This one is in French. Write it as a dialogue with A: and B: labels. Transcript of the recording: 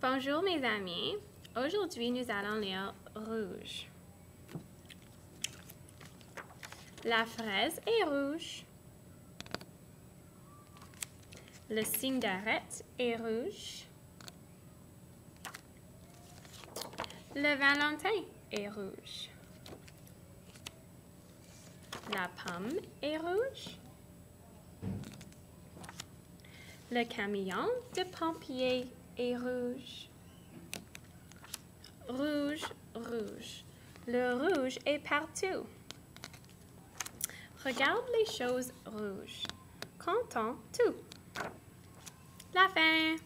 A: Bonjour mes amis. Aujourd'hui, nous allons lire rouge. La fraise est rouge. Le signe est rouge. Le Valentin est rouge. La pomme est rouge. Le camion de pompier est rouge. Rouge, rouge. Le rouge est partout. Regarde les choses rouges. Comptons tout. La fin.